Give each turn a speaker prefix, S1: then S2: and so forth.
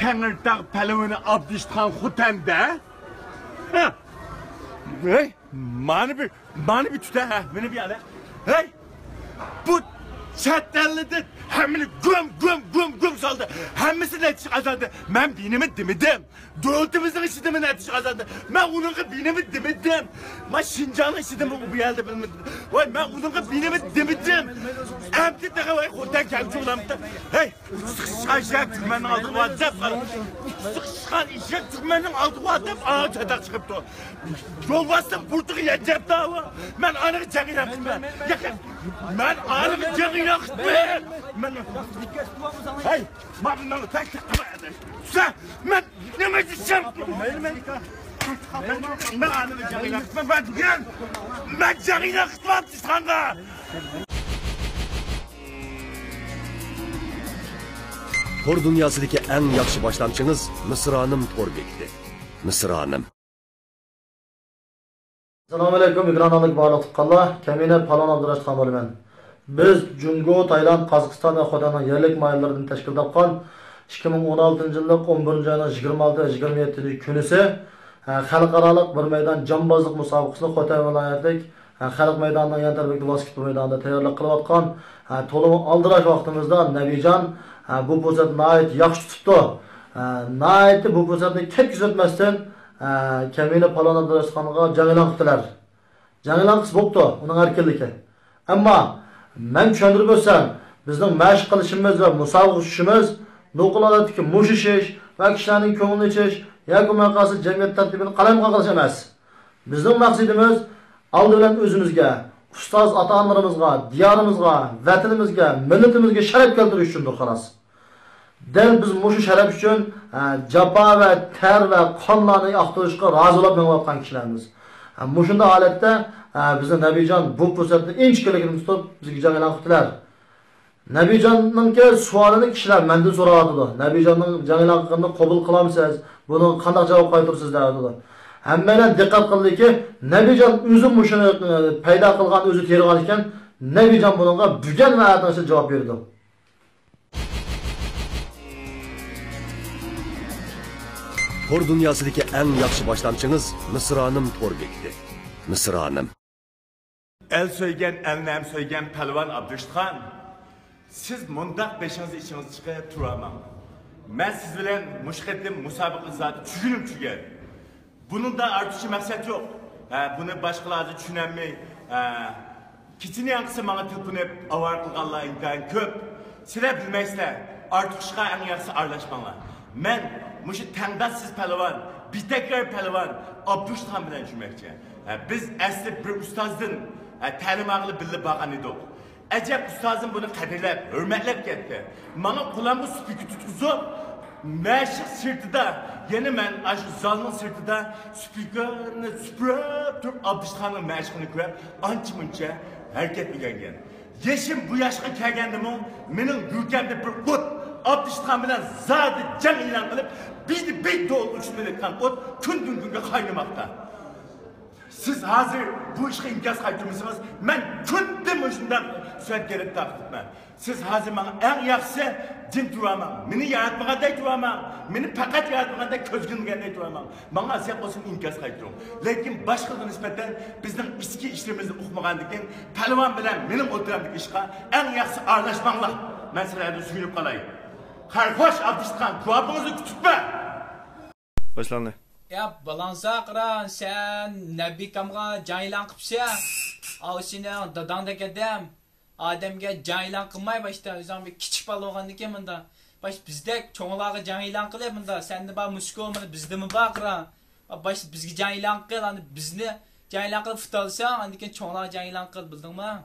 S1: Tengirtaq palavini Abdishtan Xutanda. Ha. Hey, mani bir, mani bir tuta ha, beni bir ala. Hey, bu çatdallidi hemini güm güm güm güm saldı. Hemisi netice kazandı. Ben binimi dimidim. Dövdümüzün işitimi netice kazandı. Ben onunla binimi dimidim. Ben Şincan'ın işitimi bu yerde bilmedim. Vay ben onunla binimi dimidim. Emdi de vay kurtan kemçi olamdı. Hey sıkışkan işek tükmenin aldığı vazep. Sıkışkan işek tükmenin aldığı vazep. Ana çatak çıkıptı. Yol bastım burtuk ile cep dağı. Ben anı çakıram. Yakın. من عالم الجري يخطي من هاي ما بدنا نتاكد بعدك سه من نمت الشرط ما عالم الجري
S2: يخطي ما بدنا ما الجري يخطي ما بتستخدم Tor dünyasındaki en yakışı başlamçınız Mısır Hanım Torbek'ti. Mısır Hanım.
S3: Assalomu alaykum ekranalik barliq tuqqanlar. Kamina Palon Abdurash bo'laman. Biz Jungo, tailand Qozog'iston va Xotanning yerlik mayllaridan tashkil topgan 2016-yillik 11-oyning 26-27 kunisi e, xalqaro bir maydon jambozlik musobaqasini xitoy viloyatlik e, xalq maydonining yan tarafidagi basketbol maydonida tayyorlik qilayotgan e, to'liq oldirash vaqtimizda Nabijon bu fursatni yaxshi tutibdi. Nihoyat bu fursatni ketkizatmasdan Kamina Palon Abdurashxonga jang qildilar. Jang qilsa qilib bo'pti, uning erkinligi. Ammo man tushuntirib o'tsam, bizning mashq qilishimiz va musobaqa tushishimiz nuquladatiki mushishish va kishilarning ko'nglini ichish yoki maqsadi jamiyat tartibini qalamqa qilish emas. Bizning maqsadimiz oldi bilan o'zimizga, ustoz ota-onalarimizga, diyorimizga, vatanimizga, millatimizga sharaf keltirish uchundir xolos. Dal biz mushu sharaf uchun e, japa va ter va qonlarni aqtirishga rozi bo'lib menayotgan kishilarmiz. E, mushunda holatda e, bizni Nabijon bu fursatni inchkiligini tutib bizga jang e'lon qildilar. Nabijonning savolini kishilar mendan so'rayotdi. Nabijonning jang e'lon qilganini qabul qilamsiz? Buni qanday javob qaytarasiz dedi. Hammalar diqqat qildiki, Nabijon o'zi mushuni paydo qilgan, o'zi tergan ekan, Nabijon bunga bugan va atasi javob berdi.
S2: Tor dünyasidagi eng yaxshi boshlamchingiz Misranim Torbekdi. Misranim.
S1: El so'ygan, elnam so'ygan Palvan Abdushxon, siz mundaq beshingiz ichingiz chiqib turaman. Men siz bilan mushqetim musobaqa zoti tugunim tugan. Buningda ortiqcha maqsad yo'q. buni boshqalarni tushunolmay, kichini yanqisi menga tilpinib avar qilganlar intayin ko'p. Sizlar bilmaysizlar, ortiqcha eng yaxshi aralashmanglar. Men muşu təndassiz pəhlivan, bitekrar pəhlivan Abduşxan bilan cüməkçi. Biz əsli bir ustazdın təlim ağlı bilib bağan idik. Əcəb ustazım bunu qədirləb, hörmətləb getdi. Mana qulamı süpükü tutuzub, məşq sırtıda, yəni mən aş zalın sırtıda süpükünü süpürüp dur Abduşxanın məşqini görüp anca munca hərəkət bilən. Yeşim bu yaşqa gəlgəndimi, mənim gürkəmdə bir qut Abdüştan bilen zadı can ilan kılıp bizi beyt doğulu uçmalıktan ot kündün günge kaynamakta. Siz hazır bu işe imkaz kaytırmışsınız. Ben kündüm uçundan söz gerek taktıkma. Siz hazır bana en yaksı cin duramam. Beni yaratmağa da duramam. Beni fakat yaratmağa da közgün gelmeye duramam. Bana sen olsun imkaz kaytırım. Lakin başka nispeten bizden eski işlerimizi okumagan diken Taliban bilen benim oturamdık işe en yaksı ağırlaşmamla. Ben sana suyunup kalayım. Karpaş Abdistan kulağımızı kütüpme.
S4: Başlandı.
S5: Ya balansa kıran sen Nebi Kamga cahilan kıpsa. Al seni dadandaki adam. Ademge cahilan kılmay başta. Yüzden bir küçük bal oğandaki mında. Baş bizdek çoğulağı cahilan kılay mında. Sen de bana muska olmadı bizde mi bakıran. Baş bizgi cahilan kıl. Bizni cahilan kıl fıtalsa. Andikin çoğulağı cahilan kıl bildin mi?